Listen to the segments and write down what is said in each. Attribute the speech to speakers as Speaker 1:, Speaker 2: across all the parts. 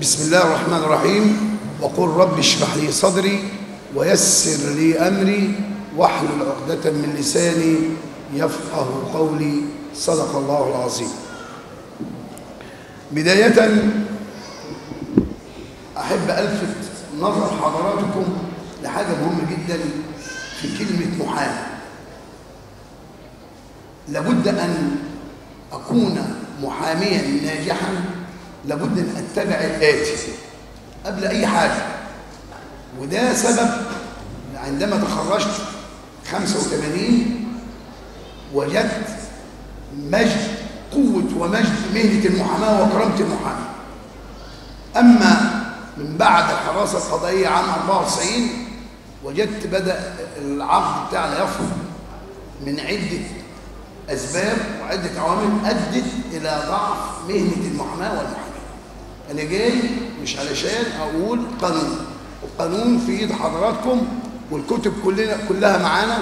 Speaker 1: بسم الله الرحمن الرحيم. وقل رب اشرح لي صدري ويسر لي أمري واحلل عقدة من لساني يفقه قولي. صدق الله العظيم. بداية أحب ألفت نظر حضراتكم لحاجة مهمة جدا في كلمة محامي. لابد أن أكون محاميا ناجحا لابد أن أتبع الآتي قبل أي حاجة. وده سبب عندما تخرجت 85 وجدت مجد قوة ومجد مهنة المحاماة وكرامة المحامي أما من بعد الحراسة القضائية عام 94 وجدت بدأ العقد بتاعنا يفرض من عدة أسباب وعدة عوامل أدت إلى ضعف مهنة المحاماة والمحامي أنا جاي مش علشان أقول قانون. القانون في إيد حضراتكم والكتب كلنا كلها معانا.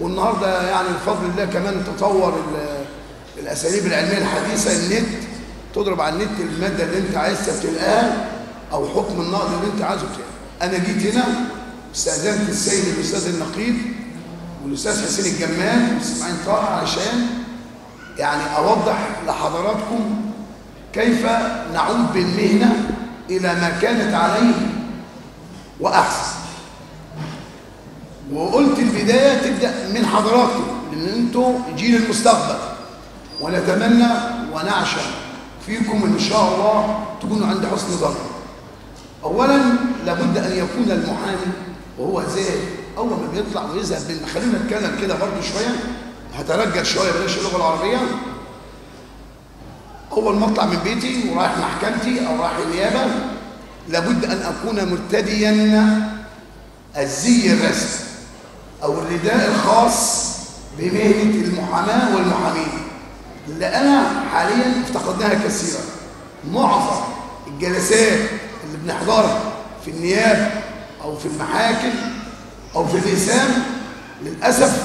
Speaker 1: والنهاردة يعني بفضل الله كمان تطور الأساليب العلمية الحديثة النت. تضرب على النت المادة اللي أنت عايز تلقاها أو حكم النقد اللي أنت عايزه تلقاه أنا جيت هنا استأذنت السيد الأستاذ النقيب والأستاذ حسين الجمال واسماعيل طه علشان يعني أوضح لحضراتكم كيف نعود بالمهنة إلى ما كانت عليه وأحسن. وقلت البداية تبدأ من حضراتكم لأن أنتوا جيل المستقبل. ونتمنى ونعشى فيكم إن شاء الله تكونوا عند حسن ظن. أولا لابد أن يكون المحامي وهو زي أول ما بيطلع ويذهب خلينا نتكلم كده برضه شوية. هترجل شوية بلاش اللغة العربية. أول ما أطلع من بيتي ورايح محكمتي أو رايح النيابة لابد أن أكون مرتديا الزي الرسمي أو الرداء الخاص بمهنة المحاماة والمحامين. اللي أنا حاليا افتقدناها كثيرا. معظم الجلسات اللي بنحضرها في النيابة أو في المحاكم أو في الإسام للأسف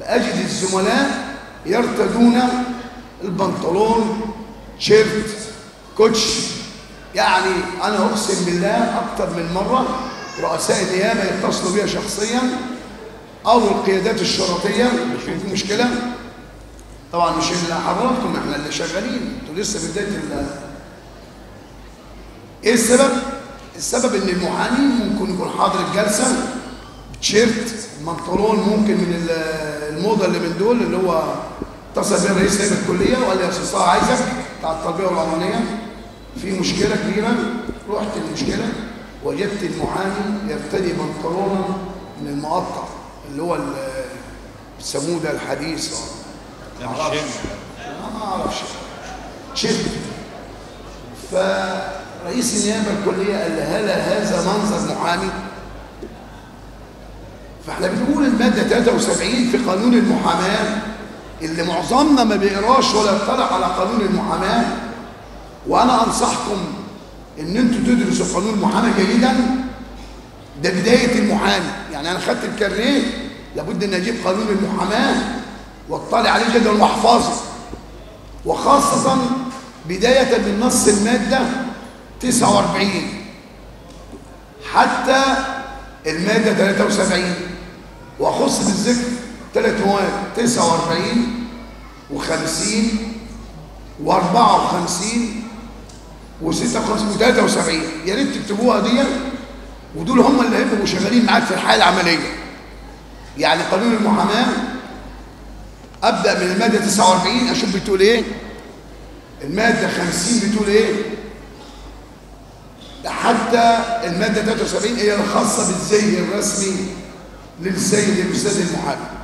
Speaker 1: بأجد الزملاء يرتدون البنطلون شيرت كوتش. يعني أنا أقسم بالله أكثر من مرة رؤساء النيابة يتصلوا بيها شخصيا أو القيادات الشرطية. مش في مشكلة. طبعا مش اللي حضراتكم إحنا اللي شغالين. أنتوا لسه ال إيه السبب؟ السبب إن المحامي ممكن يكون حاضر الجلسة. بتشيرت بنطلون ممكن من الموضة اللي من دول اللي هو اتصل بيا رئيس هيئة الكلية وقال لي يا أستاذ عايزك بتاع التربية والعملية. في مشكلة كبيرة رحت المشكلة وجدت المحامي يرتدي بنطلونا من المقطع اللي هو بيسموه ده الحديث. ما أعرفش. شد فرئيس النيابة الكلية قال لي هل هذا منظر محامي فإحنا بنقول المادة 73 في قانون المحاماة. اللي معظمنا ما بيقراش ولا يطلع على قانون المحاماة. وأنا أنصحكم إن أنتوا تدرسوا قانون المحاماة جيدا. ده بداية المحامي. يعني أنا خدت الكارنيه لابد إن أجيب قانون المحاماة وأطلع عليه جدا واحفظه وخاصة بداية من نص المادة 49 حتى المادة 73 وأخص بالذكر ثلاث مواد 49 و50 و54 و56 و73 يا ريت تكتبوها دي ودول هم اللي هيبقوا شغالين معاك في الحاله العملية. يعني قانون المحاماة أبدأ من المادة 49 أشوف بتقول إيه؟ المادة 50 بتقول إيه؟ حتى المادة 73 هي الخاصة بالزي الرسمي للسيد الاستاذ المحامي.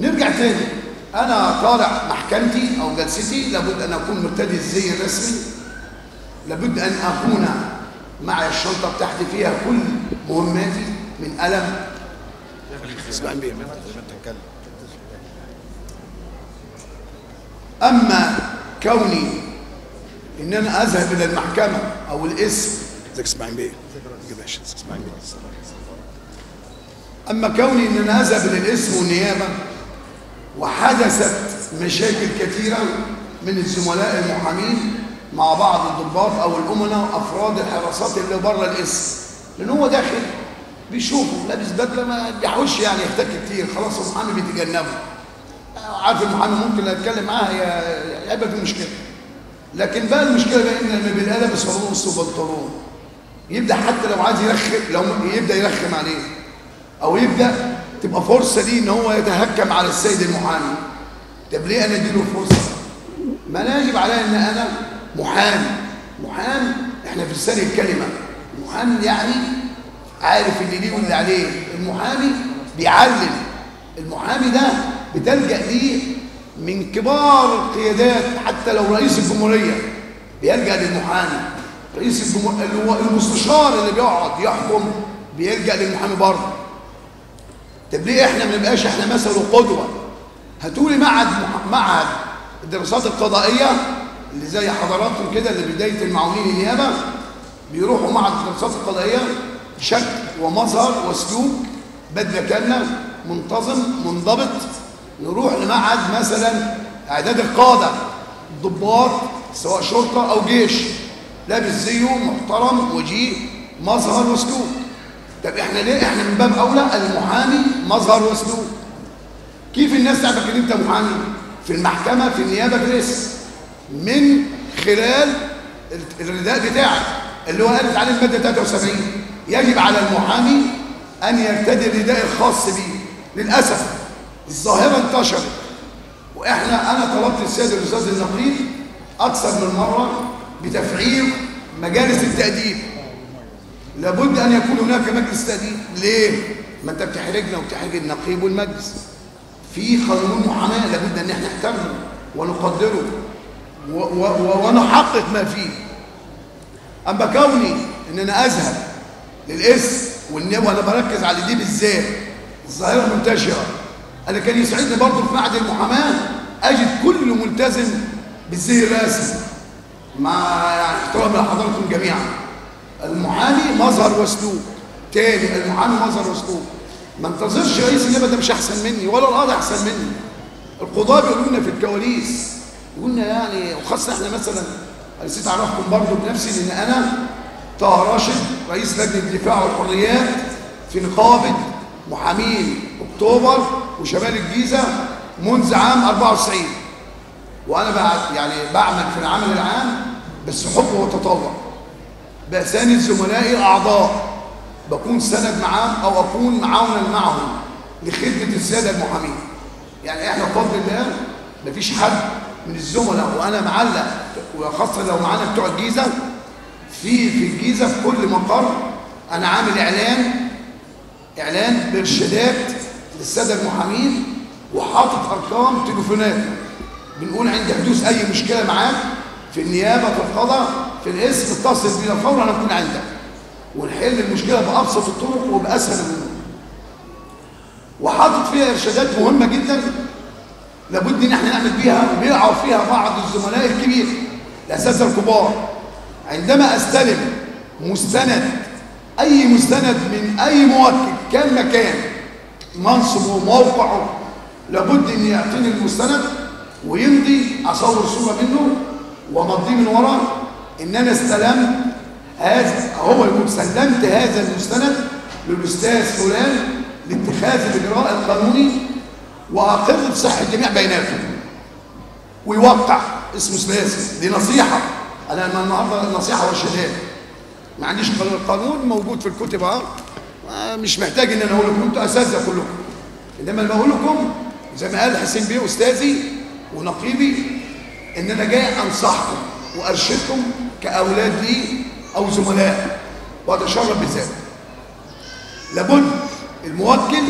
Speaker 1: نرجع تاني. أنا طالع محكمتي أو جلستي لابد أن أكون مرتدي الزي الرسمي. لابد أن أكون معي الشنطة بتاعتي فيها كل مهماتي من قلم. أما كوني إن أنا أذهب إلى المحكمة أو الاسم ازيك اسماعيل بيه. أما كوني إن أنا أذهب إلى الاسم والنيابة وحدثت مشاكل كثيرة من الزملاء المحامين مع بعض الضباط أو الأمناء افراد الحراسات اللي بره الاسم لأن هو داخل بيشوفه لابس بدلة ما بيحوش يعني يحتك كتير. خلاص المحامي بيتجنبه. عارف المحامي ممكن لو يتكلم معاه ي- يبقى في مشكلة. لكن بقى المشكلة بقى إن لما بيلاقي لابس قميص وبنطلون يبدأ حتى لو عايز يرخم لو يبدأ يرخم عليه. أو يبدأ تبقى فرصة ليه إن هو يتهكم على السيد المحامي. طب ليه أنا أديله فرصة؟ ما أنا يجب علي إن أنا محامي. محامي؟ إحنا في لسان الكلمة. محامي يعني عارف اللي ليه واللي عليه. المحامي بيعلم. المحامي ده بتلجأ ليه من كبار القيادات حتى لو رئيس الجمهورية. بيلجأ للمحامي. رئيس الجمهورية المستشار اللي بيقعد يحكم بيلجأ للمحامي برضه. طب ليه إحنا ما نبقاش إحنا مثل وقدوة هاتولي معهد معهد الدراسات القضائية اللي زي حضراتكم كده اللي بداية المعاونين النيابة بيروحوا معهد الدراسات القضائية شكل ومظهر وسلوك بدلة كاملة منتظم منضبط نروح لمعهد مثلا أعداد القادة ضباط سواء شرطة أو جيش لابس زيه محترم وجيه مظهر وسلوك. طب إحنا ليه؟ إحنا من باب أولى المحامي مظهر وسلوك كيف الناس تعرفك إن أنت محامي؟ في المحكمة في النيابة في من خلال الرداء بتاعك اللي هو قالت عليه المادة 73 يجب على المحامي أن يرتدي الرداء الخاص به للأسف الظاهرة انتشرت. وإحنا أنا طلبت السيد الأستاذ النقيب أكثر من مرة بتفعيل مجالس التأديب. لابد أن يكون هناك مجلس تأديب ليه؟ ما أنت بتحرجنا وبتحرج النقيب والمجلس. في قانون محاماة لابد أن إحنا نحترمه ونقدره ونحقق ما فيه. أما كوني أن أنا أذهب للاسم والنيابة وأنا بركز على دي بالذات الظاهرة منتشرة. أنا كان يسعدني برضه في معهد المحاماة أجد كل ملتزم بالزي الرسمي مع احترامي لحضراتكم جميعا. المحامي مظهر وسلوك تاني المحامي مظهر وسلوك ما انتظرش رئيس النيابة ده مش أحسن مني ولا القاضي أحسن مني. القضاة بيقولوا لنا في الكواليس يقولوا لنا يعني وخاصة إحنا مثلا نسيت أعرفكم برضه بنفسي لأن أنا طه راشد رئيس لجنة الدفاع والحريات في نقابة محامين أكتوبر وشمال الجيزة منذ عام 94 وأنا بعد يعني بعمل في العمل العام بس حب وتطوع. بأساني زملائي الأعضاء. بكون سند معاهم أو أكون معاونا معهم لخدمة السادة المحامين. يعني إحنا بفضل الله مفيش حد من الزملاء وأنا معلق وخاصة لو معانا بتوع الجيزة في في الجيزة في كل مقر أنا عامل إعلان إعلان بإرشادات للسادة المحامين وحاطط أرقام تليفونات. بنقول عند حدوث أي مشكلة معاك في النيابة في القضاء في الاسم اتصل بينا فورا هنكون عندك. ونحل المشكلة بأبسط الطرق وبأسهل الأمور. وحاطط فيها إرشادات مهمة جدا لابد إن إحنا نعمل بيها وبيقعوا فيها بعض الزملاء الكبير الأساتذة الكبار. عندما أستلم مستند أي مستند من أي موكل كان مكان منصبه وموقعه لابد ان يعطيني المستند ويمضي أصور صوره منه ومضيه من وراه ان أنا استلمت هذا هو يقول سلمت هذا المستند للأستاذ فلان لاتخاذ الإجراء القانوني وأقر بصحة جميع بياناته ويوقع اسمه ثلاثي دي نصيحه أنا النهارده النصيحه والشهادة. ما عنديش قانون موجود في الكتب أهو. مش محتاج إن أنا أقول لكم أنتوا أساتذة كلكم. إنما لما أقول لكم زي ما قال حسين بيه أستاذي ونقيبي إن أنا جاي أنصحكم وأرشدكم كاولاد لي أو زملاء واتشرف بذلك لابد الموكل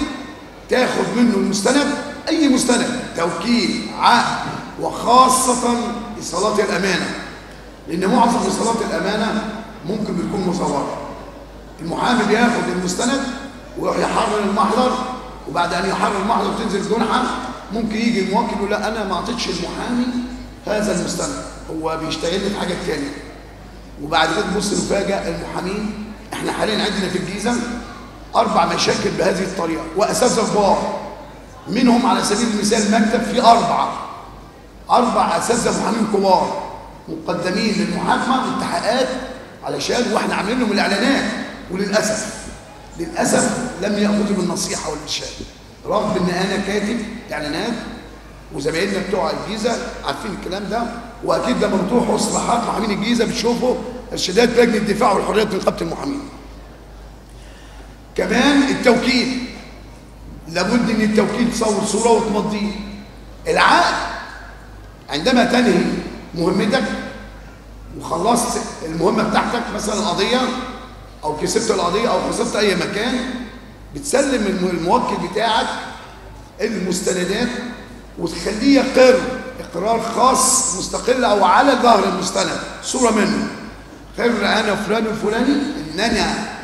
Speaker 1: تاخد منه المستند أي مستند توكيل عقد وخاصة ايصالات الأمانة. لأن معظم ايصالات الأمانة ممكن بتكون مزوره المحامي بياخد المستند ويروح يحرر المحضر وبعد أن يحرر المحضر تنزل جنحه ممكن يجي الموكل يقول لا أنا ما أعطيتش المحامي هذا المستند. هو بيشتغل في حاجة ثانية وبعد كده تبص نفاجئ المحامين. إحنا حاليا عندنا في الجيزة أربع مشاكل بهذه الطريقة. واساتذه كبار منهم على سبيل المثال مكتب فيه أربعة. أربع اساتذه محامين كبار. مقدمين للمحاكمة والتحقيقات علشان وإحنا عاملين لهم الإعلانات. وللأسف للأسف لم يأخذوا بالنصيحة والإرشاد. رغم إن أنا كاتب إعلانات وزمايلنا بتوع الجيزة عارفين الكلام ده وأكيد لما بتروحوا إصلاحات محامين الجيزة بتشوفوا ارشادات لجنة الدفاع والحريات من نقابه المحامين. كمان التوكيل لابد إن التوكيل تصور صورة وتمضيه العقد عندما تنهي مهمتك وخلصت المهمة بتاعتك مثلا قضيه أو كسبت القضية أو خسرت أي مكان بتسلم الموكل بتاعك المستندات وتخليه يقر اقرار خاص مستقل أو على ظهر المستند. صورة منه. خير أنا فلان الفلاني انني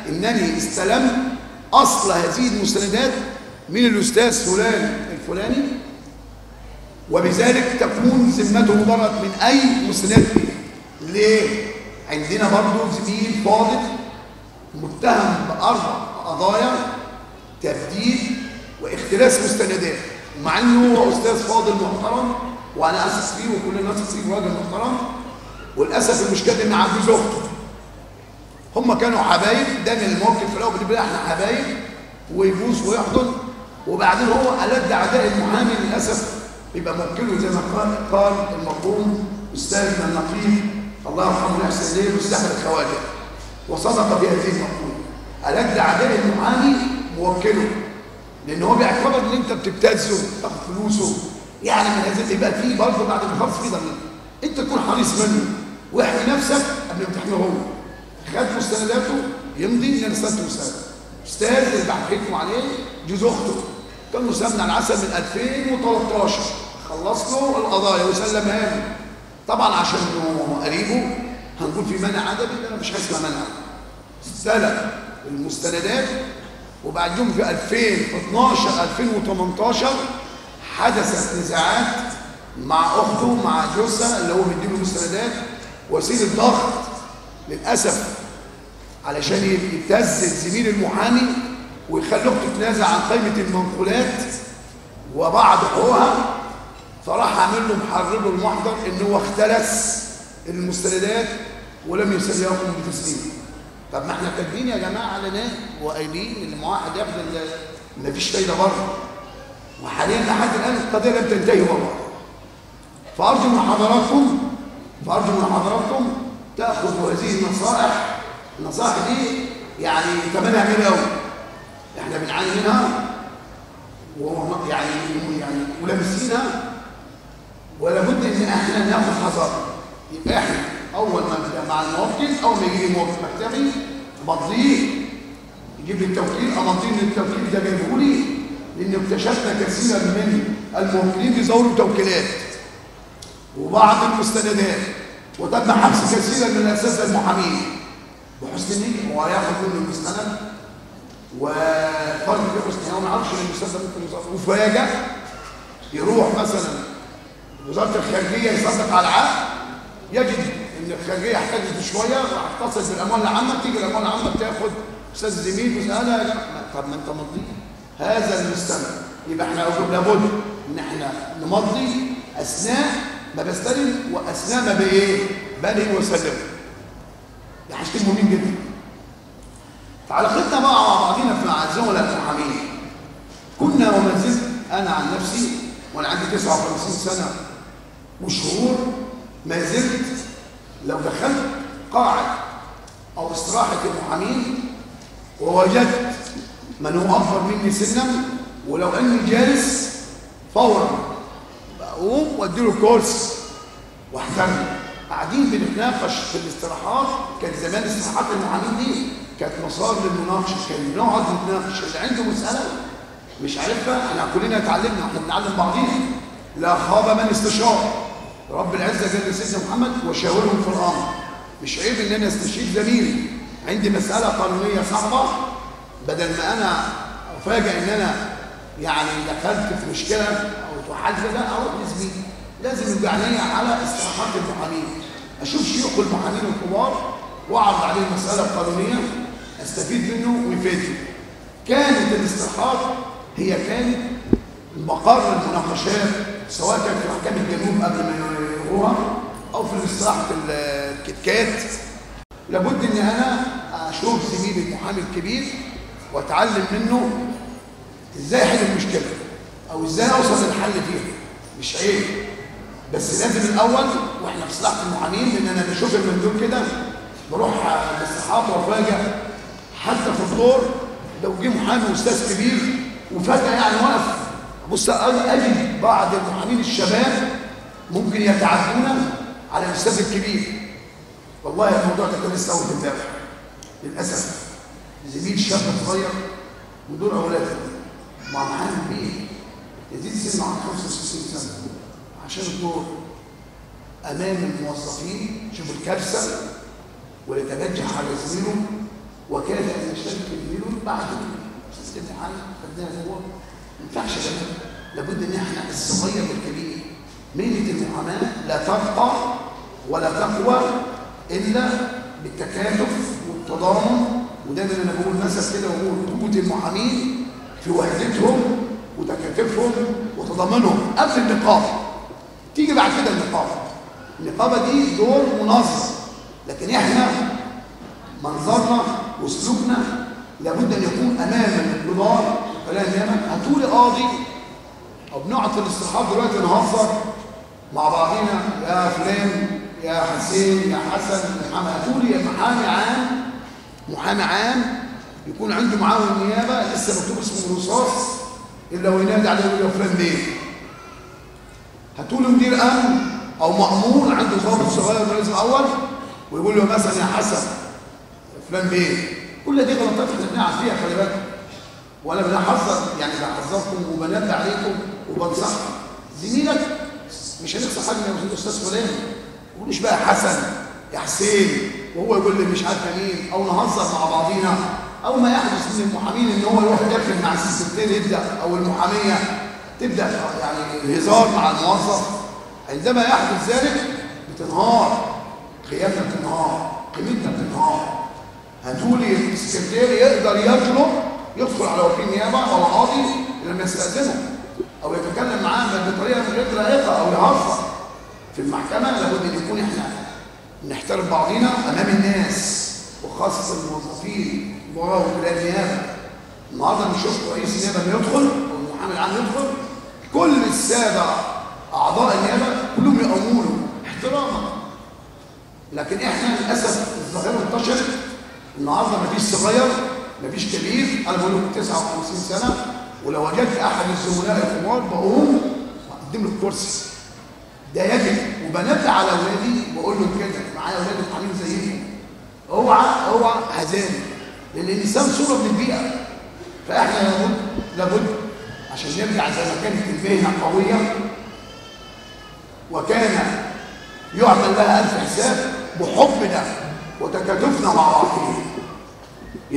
Speaker 1: إنني استلمت أصل هذه المستندات من الأستاذ فلان الفلاني وبذلك تكون ذمته برأت من أي مستند ليه؟ عندنا برضه زميل فاضل متهم بأربع قضايا تبديد واختلاس مستندات. ومع إنه هو أستاذ فاضل محترم وأنا أسس فيه وكل الناس فيه راجل محترم. وللأسف المشكلة إن عجوز اخته هم كانوا حبايب دايما الموقف في الأول إحنا حبايب ويبوس ويحضن وبعدين هو ألد أعداء المحامي للأسف يبقى موكله زي ما قال قال المرحوم أستاذنا النقيب الله يرحمه ويحسن إليه مستحمل الخواجة وصدق في هذه المقولة ألد أعداء المحامي موكله. لأن هو بيعتبر إن أنت بتبتزه تاخد فلوسه. يعني من هذا يبقى فيه برضه بعد ما يخلص في ضمير. أنت تكون حريص منه. واحمي نفسك قبل ما تحميه هو. خد مستنداته يمضي ان أنا استلمت أستاذ اللي بحكيكم عليه جوز أخته. كان مسمى على العسل من 2013 خلص له القضايا وسلمها له طبعا عشان قريبه هنقول في منع ادبي أنا مش هسمع منع. استلم المستندات وبعد يوم في 2012 2018 حدثت نزاعات مع أخته مع جوزها اللي هو مديله مستندات وسيلة ضغط للأسف علشان يبتز زميل المحامي ويخلي أخته تنازع عن قائمة المنقولات وبعض حقوقها فراح عامل له محرره المحضر إن هو اختلس المستندات ولم يسلمهم بتسليمه. طب ما إحنا كاتبين يا جماعة اعلانات وقايلين إن المواحد ياخد مفيش فايده بره. وحاليا لحد الان القضية لم تنتهي والله فأرجو من حضراتكم فأرجو من حضراتكم تأخذوا هذه النصائح. النصائح دي يعني ثمنها كبير قوي إحنا بنعاني منها يعني ملامسينها ولا بد إن إحنا ناخذ حذرنا يبقى إحنا أول ما مع الموكل اول ما يجي لي موكل بضيه يجيب لي التوكيل. امضيه إن التوكيل ده جايبه لي لأن اكتشفنا كثيرا من الموكلين بيزوروا توكيلات وبعض المستندات وتم حبس كثيرا من الأساتذة المحامين. بحسن نيه هو هياخد منه المستند وفرض في حسن نيه وما يعرفش ان المستند ممكن يصرف وفاجئ يروح مثلا وزارة الخارجية يصدق على العقد يجد الخارجيه احتاجت شوية تتصل بالأموال العامة تيجي الأموال العامة بتاخد أستاذ زميل وسالها يا طب ما أنت مضي. هذا المستند يبقى إحنا لابد إن إحنا نمضي أثناء ما بستلم وأثناء ما بإيه؟ بني وسلم. ده حاجتين مهمين جدا. فعلاقتنا بقى مع بعضينا مع الزملاء المحامين كنا وما زلت أنا عن نفسي وأنا عندي 59 سنة وشهور ما زلت لو دخلت قاعه أو استراحة المحامين ووجدت من هو اكبر مني سنا ولو إني جالس فورا بقوم وأديله كورس واحترم قاعدين بنتناقش في الاستراحات. كان زمان استراحات المحامين دي كانت مسار للمناقشة. كان بنقعد نتناقش اللي عنده مسألة مش عارفها. إحنا كلنا اتعلمنا إحنا بنعلم بعضينا. لا خاب من استشار. رب العزة جل سيدنا محمد وشاورهم في الأمر. مش عيب ان أنا استشير زميلي. عندي مسألة قانونية صعبة. بدل ما أنا أفاجئ إن أنا يعني دخلت في مشكلة أو تحدي لا أروح لزميلي. لازم يبقى عينيا على استراحات المحامين. أشوف شيوخ المحامين الكبار وأعرض عليه المساله القانونيه أستفيد منه ويفيدني. كانت الاستراحات هي كانت مقر المناقشات سواء كانت في محكمه الجنوب قبل ما يروها أو في في الكتكات لابد ان أنا أشوف زميلي المحامي الكبير وأتعلم منه إزاي أحل المشكلة أو إزاي أوصل للحل فيها. مش عيب بس لازم الأول وإحنا في صلاح المحامين إن أنا بشوف المندوب كده بروح للصحافة وافاجئ حتى في الدور لو جه محامي أستاذ كبير وفجأة يعني وقف بص أجد بعض المحامين الشباب ممكن يتعدون على الاستاذ الكبير. والله الموضوع ده كان لسه أول امبارح للأسف. زميل شاب صغير ودول أولاده. مع محامي كبير يزيد سنه عن 65 سنة. عشان الدور. أمام الموظفين. شوفوا الكارثة. ويتبجح على زميله. وكاد ان يشترك زميله بعد أستاذ الامتحان خدناها ما ينفعش يا جماعة لابد إن إحنا الصغير والكبير. مهنه المحاماه لا تبقى ولا تقوى إلا بالتكاتف والتضامن. ودايما أنا بقول مثل كده وأقول. قوه المحامين في وحدتهم وتكاتفهم وتضامنهم قبل النقابه تيجي بعد كده النقابه النقابة دي دور منظم. لكن إحنا منظرنا وسلوكنا لابد أن يكون امام الجدار فلا نعمل هاتولي قاضي أو بنقعد في الاستراحات دلوقتي نهزر مع بعضينا يا فلان يا حسين يا حسن يا محمد. يا محامي عام محامي عام يكون عنده معاون نيابه لسه مكتوب اسمه الرصاص إلا وينادي عليه يقول يا فلان ليه هاتولي مدير أمن أو مامور عنده ضابط صغير رئيس الأول ويقول له مثلا يا حسن فلان بيه كل دي غلطات إحنا بنقع فيها خلي بالك. وأنا بنحذر يعني بحذركم وبنبه عليكم وبنصحكم. زميلك مش هنخسر حاجة يا أستاذ فلان. ما بقى حسن يا حسين وهو يقول لي مش عارفه مين أو نهزر مع بعضينا. أو ما يحدث من المحامين إن هو يروح داخل مع السيستمتين يبدأ أو المحامية تبدأ يعني الهزار مع الموظف. عندما يحدث ذلك بتنهار قيادنا بتنهار قيمتنا بتنهار. هاتولي السكرتير يقدر يجرؤ يدخل على وكيل نيابة أو قاضي لما يستأذنه أو يتكلم معاه بطريقة غير لائقة أو يهزر. في المحكمة لابد أن يكون إحنا نحترم بعضينا أمام الناس وخاصة الموظفين وراه وكلاء النيابة. النهارده بنشوف رئيس النيابه بيدخل أو المحامي العام يدخل. كل السادة أعضاء النيابة كلهم له احتراما. لكن إحنا للأسف الظاهرة انتشرت النهارده مفيش صغير مفيش كبير أنا بقول لكم 59 سنة ولو وجدت أحد الزملاء الكبار بقوم اقدم له الكرسي. ده يجب. وبنبه على اولادي بقول لهم كده معايا أولاد محامين زيهم. اوعى اوعى هزاني لأن الانسان صوره من البيئة. فإحنا لابد لابد عشان نرجع زي ما كانت المهنه قوية. وكان يعمل لها ألف حساب بحبنا وتكاتفنا مع بعضنا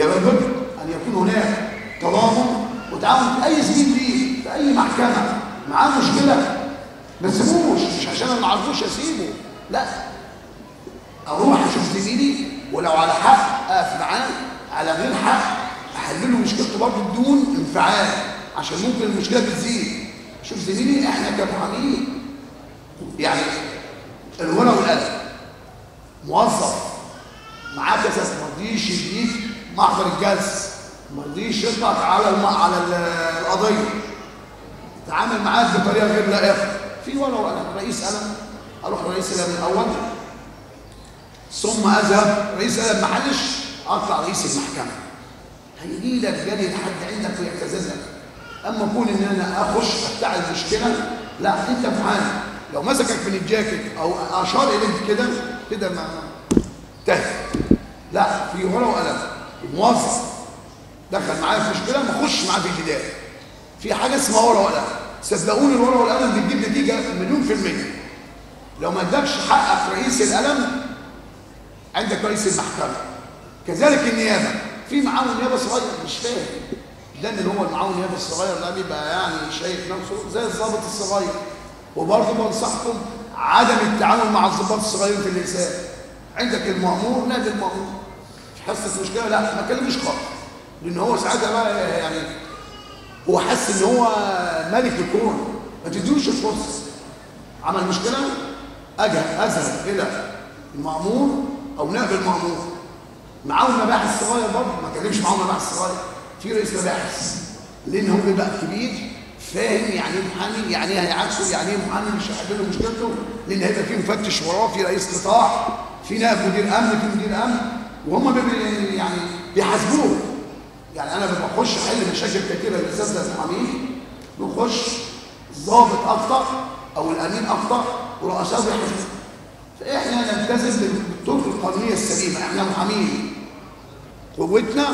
Speaker 1: يجب أن يكون هناك تضامن وتعاون أي زميل ليه في أي محكمة. معاه مشكلة. ما تسيبوش. مش عشان أنا ما اعرفوش أسيبه. لا. أروح أشوف زميلي ولو على حق اقف معاه على غير حق احل له مشكلته برضه بدون انفعال. عشان ممكن المشكلة بتزيد شوف زميلي إحنا كمحامين يعني الورقه والقلم موظف معاه كذا ما رضيش يديك محضر الجلسه ما رضيش يطلع على الم... على القضية. تعامل معاك بطريقة غير لائقة. في ورقه وقلم رئيس قلم أروح رئيس القلم الأول. ثم أذهب رئيس القلم ما حلش أطلع رئيس المحكمة. هيجي لك جري لحد عندك ويعتذر لك. أما كون إن أنا أخش افتح المشكلة لا أنت محامي لو مسكك من الجاكيت أو أشار إليك كده كده ما انتهى لا في ورقه وقلم الموظف دخل معايا في مشكلة ما اخش معاه في جدال في حاجة اسمها ورقة وقلم صدقوني الورقة والقلم بتجيب نتيجة مليون في المية. لو ما ادكش حقك رئيس القلم عندك رئيس المحكمة. كذلك النيابة. في معاون نيابة صغير مش فاهم. ده اللي هو المعاون النيابه الصغير ده بيبقى يعني شايف نفسه زي الضابط الصغير. وبرضه بنصحكم عدم التعامل مع الضباط الصغيرين في اللسان عندك المأمور نادي المأمور. حصه مشكله لا ما تكلمش خالص. لأن هو ساعتها بقى يعني هو حس إن هو ملك الكون ما تديلوش الفرصة. عمل مشكلة أجي اذهب إلى المأمور أو نائب المأمور. معاهم مباحث صغير برضه. ما اتكلمش معاهم مباحث صغير في رئيس مباحث. لأن هو بيبقى كبير فاهم يعني إيه محامي يعني إيه هيعكسه يعني إيه محامي مش هيحل له مشكلته. لأن هيبقى في مفتش وراه في رئيس قطاع في نائب مدير أمن في مدير أمن. وهم يعني بيحاسبوه. يعني أنا لما بخش أحل مشاكل كتيرة للاساتذه المحامين بخش ضابط أخطأ أو الأمين أخطأ ورؤساء بيحاسبوا فإحنا نلتزم بالطرق القانونيه السليمة. إحنا محامين قوتنا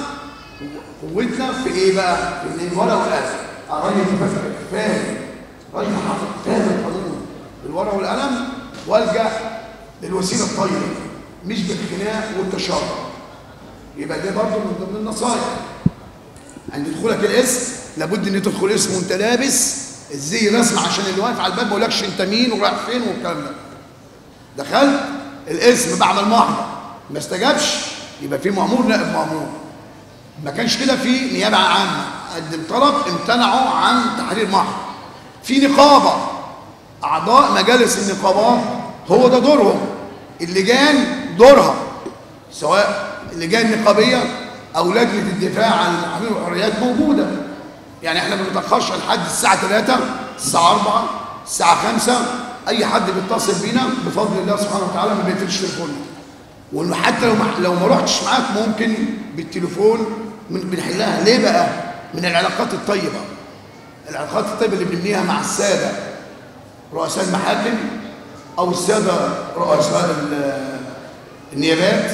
Speaker 1: قوتنا في إيه بقى؟ في إن الورقة والقلم. الراجل فاهم راجل حافظ فاهم القانون بالورقه والقلم والجأ للوسيلة الطيبة. مش بالخناق والتشاور يبقى ده برضه من ضمن النصائح عند دخولك الاسم لابد إن تدخل اسم وأنت لابس. الزي رسم عشان اللي واقف على الباب ما يقولكش أنت مين ورايح فين والكلام ده. دخلت الاسم بعمل محضر ما استجابش يبقى في مأمور نائب مأمور. ما كانش كده في نيابة عامة. قدم طلب امتنعوا عن تحرير محضر في نقابة. أعضاء مجالس النقابات هو ده دورهم. اللجان دورها سواء اللجان النقابية أو لجنة الدفاع عن المحامين والحريات موجودة. يعني إحنا ما بنتأخرش لحد الساعة 3 الساعة 4 الساعة 5 أي حد بيتصل بينا بفضل الله سبحانه وتعالى ما بيقفلش تليفوننا. وحتى لو ما لو ما رحتش معاك ممكن بالتليفون بنحلها. ليه بقى؟ من العلاقات الطيبة. العلاقات الطيبة اللي بنبنيها مع السادة رؤساء المحاكم أو السادة رؤساء النيابات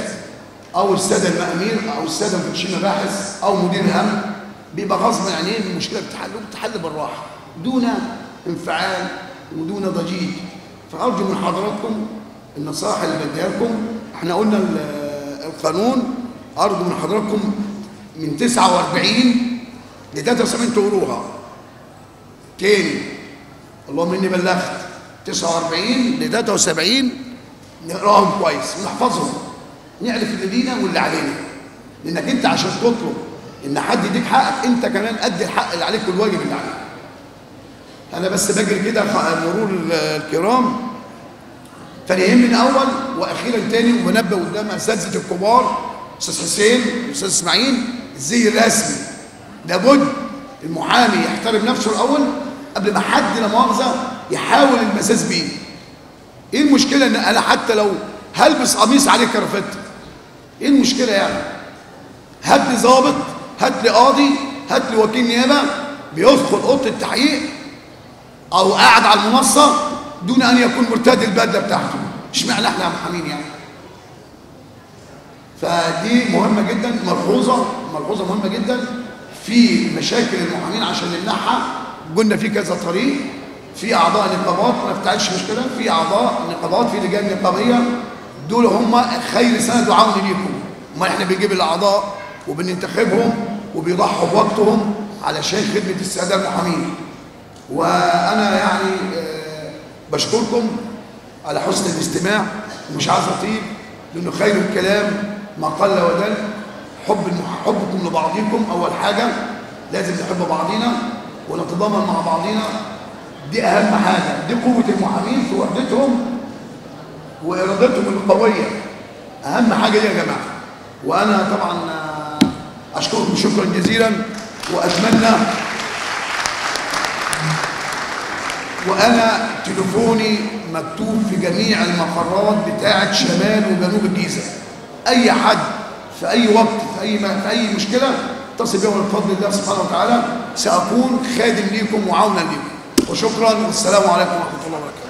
Speaker 1: أو السادة المأمير أو السادة مفتشين مباحث أو مدير الامن بيبقى غصب عن إيه المشكلة بتحل وبتحل بالراحة دون انفعال ودون ضجيج. فأرجو من حضراتكم النصائح اللي بديها لكم. إحنا قلنا القانون أرجو من حضراتكم من 49 ل 73 تقروها. تاني اللهم إني بلغت 49 ل 73 نقراهم كويس ونحفظهم نعرف اللي لينا واللي علينا. لأنك أنت عشان تطلب إن حد يديك حقك أنت كمان قد الحق اللي عليك والواجب اللي عليك. أنا بس بجري كده مرور الكرام. فانا يهمني أول وأخيرا تاني وبنبه قدام أساتذة الكبار أستاذ حسين وأستاذ إسماعيل الزي الرسمي. لابد المحامي يحترم نفسه الأول قبل ما حد لا مؤاخذة يحاول المساس بيه. إيه المشكلة ان أنا حتى لو هلبس قميص عليه كرافته إيه المشكلة يعني؟ هات لي ظابط هات لي قاضي هات لي وكيل نيابة بيدخل أوضة التحقيق أو قاعد على المنصة دون أن يكون مرتدي البدلة بتاعته. اشمعنى إحنا محامين يعني؟ فدي مهمة جدا ملحوظة ملحوظة مهمة جدا في مشاكل المحامين عشان نمنعها قلنا في كذا طريق. في أعضاء نقابات ما نفتعلش مشكلة. في أعضاء نقابات في لجان نقابية دول هم خير سند وعون ليكم. امال إحنا بنجيب الأعضاء وبننتخبهم وبيضحوا بوقتهم علشان خدمة الساده المحامين وأنا يعني بشكركم على حسن الاستماع. ومش عايز اطيب لأنه خير الكلام ما قل ودل. حب. حبكم لبعضكم أول حاجة. لازم نحب بعضينا ونتضامن مع بعضينا. دي أهم حاجة. دي قوة المحامين في وحدتهم وإرادتهم القوية. أهم حاجة دي يا جماعة. وأنا طبعا أشكركم شكرا جزيلا. وأتمنى وأنا تليفوني مكتوب في جميع المقرات بتاعة شمال وجنوب الجيزة. أي حد في أي وقت في أي في أي مشكلة اتصل بي بفضل الله سبحانه وتعالى سأكون خادم ليكم وعونا ليكم. وشكرا. والسلام عليكم ورحمة الله وبركاته.